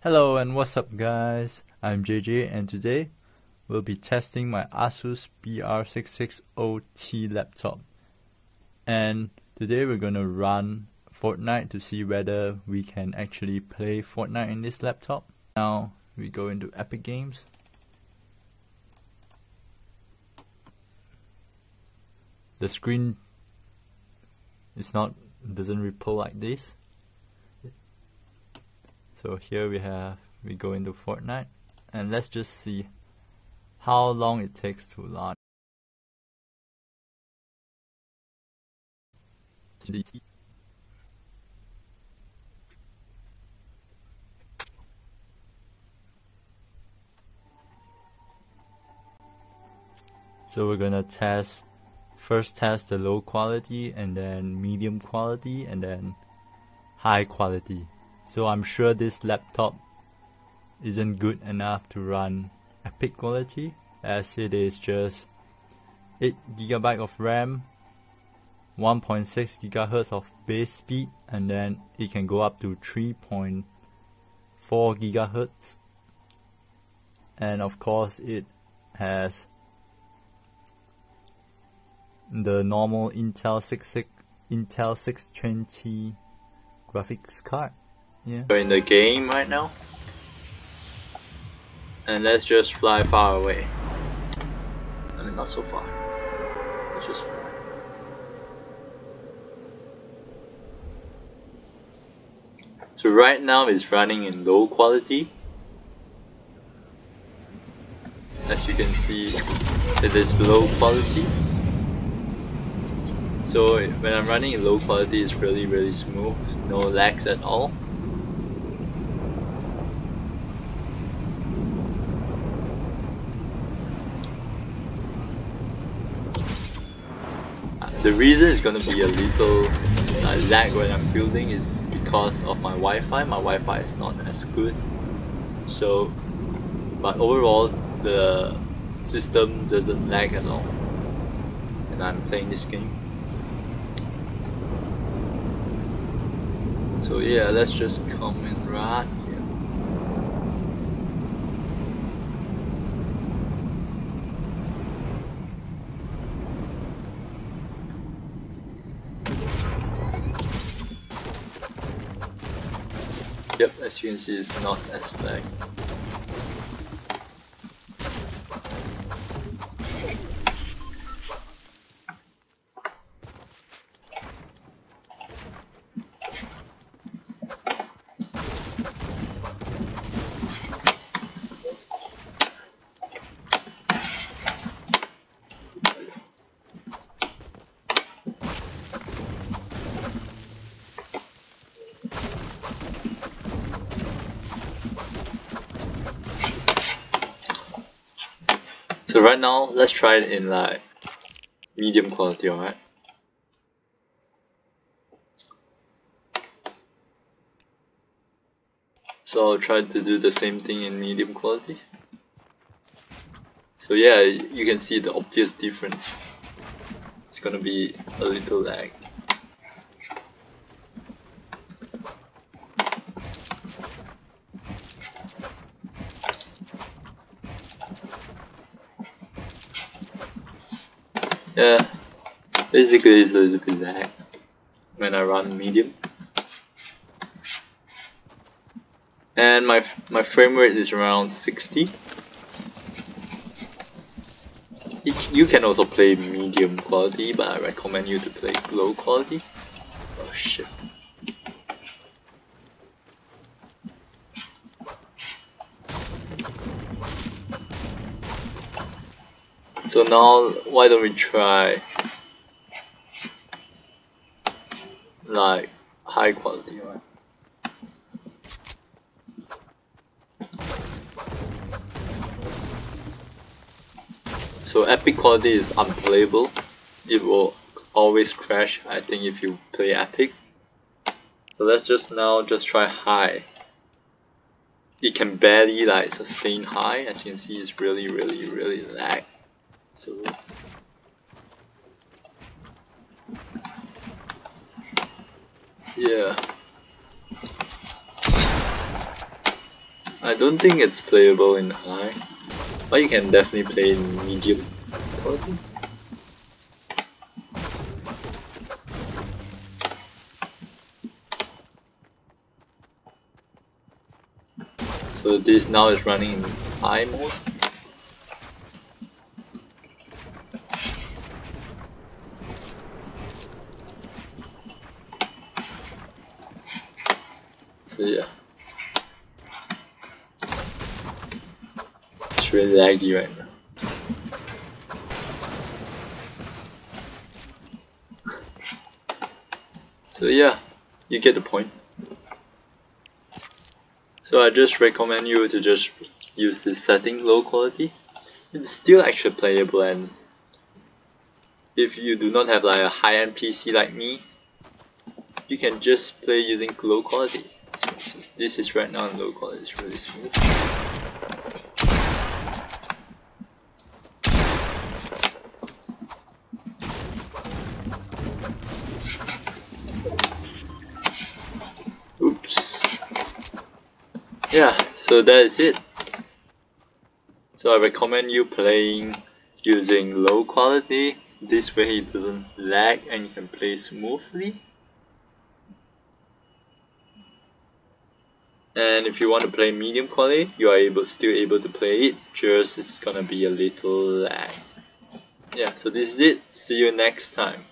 Hello and what's up guys, I'm JJ and today we'll be testing my Asus BR660T laptop. And today we're gonna run Fortnite to see whether we can actually play Fortnite in this laptop. Now we go into Epic Games. The screen is not doesn't ripple like this. So here we have we go into Fortnite and let's just see how long it takes to launch. So we're gonna test first test the low quality and then medium quality and then high quality. So I'm sure this laptop isn't good enough to run epic quality as it is just 8 gigabyte of RAM 1.6 gigahertz of base speed and then it can go up to 3.4 gigahertz and of course it has the normal Intel 66 Intel 620 graphics card. Yeah. In the game right now. And let's just fly far away. I mean not so far. Let's just fly. So right now it's running in low quality. As you can see, it is low quality. So when I'm running in low quality it's really really smooth, no lags at all. The reason it's gonna be a little uh, lag when I'm building is because of my Wi-Fi. My Wi-Fi is not as good. So, but overall the system doesn't lag at all. And I'm playing this game. So yeah, let's just come in right here. Yep, see, it's not as lag. So right now, let's try it in like medium quality, alright? So I'll try to do the same thing in medium quality. So yeah, you can see the obvious difference. It's gonna be a little lag. Yeah, basically it's a little bit lag when I run medium. And my my frame rate is around 60. You can also play medium quality, but I recommend you to play low quality. Oh shit. So now, why don't we try like high quality, right? So epic quality is unplayable. It will always crash, I think, if you play epic. So let's just now just try high. It can barely like sustain high, as you can see, it's really, really, really lag. So yeah. I don't think it's playable in high, but you can definitely play in medium quality. So this now is running in high mode. So yeah. It's really laggy right now. So yeah, you get the point. So I just recommend you to just use this setting low quality. It's still actually playable and if you do not have like a high-end PC like me, you can just play using low quality. So this is right now in low quality, it's really smooth. Oops. Yeah, so that is it. So I recommend you playing using low quality. This way it doesn't lag and you can play smoothly. And if you want to play medium quality, you are able still able to play it, just it's gonna be a little lag. Yeah, so this is it. See you next time.